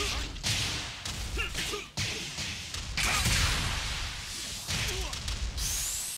Huh?